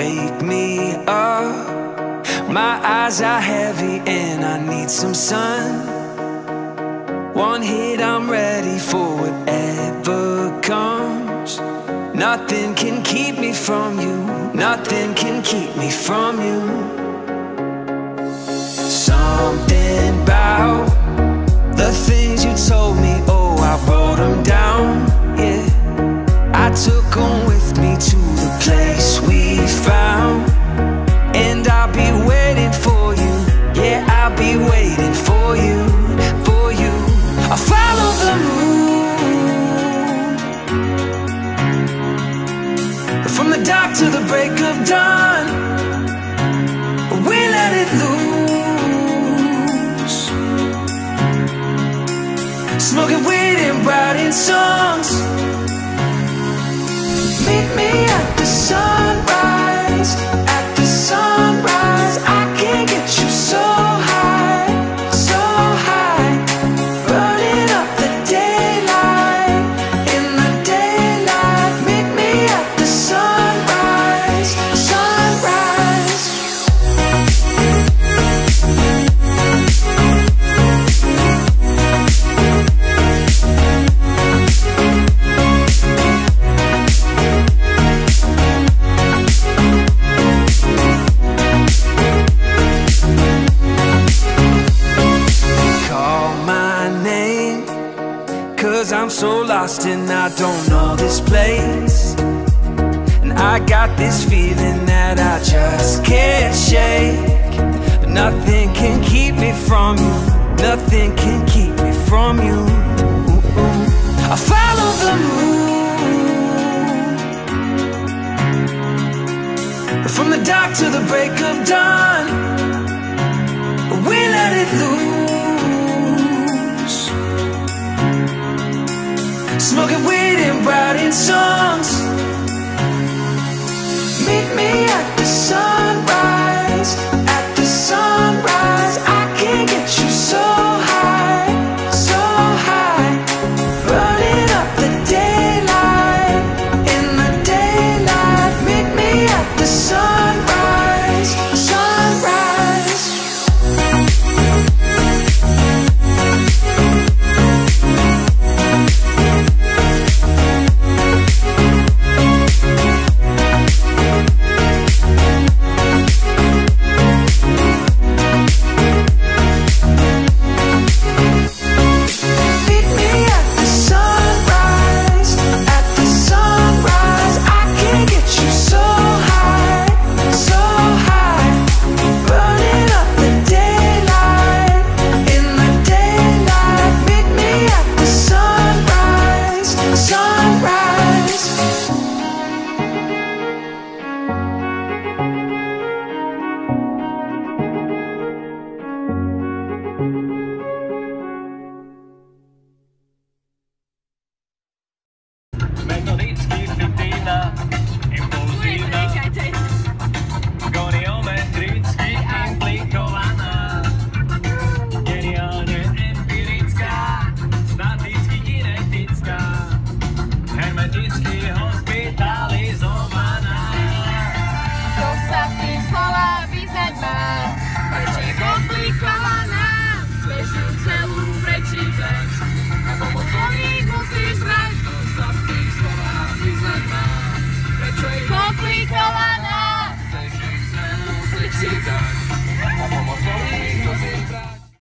wake me up. My eyes are heavy and I need some sun. One hit, I'm ready for whatever comes. Nothing can keep me from you, nothing can keep me from you. Something about the things you told me, oh, I wrote them down, yeah. I took them with me be waiting for you, for you. I'll follow the moon from the dark to the break of dawn. We let it loose, smoking weed and writing songs. Cause I'm so lost and I don't know this place. And I got this feeling that I just can't shake. But nothing can keep me from you, nothing can keep me from you. I follow the moon from the dark to the break of dawn. We let it loose Smoking weed and writing songs. Meet me 的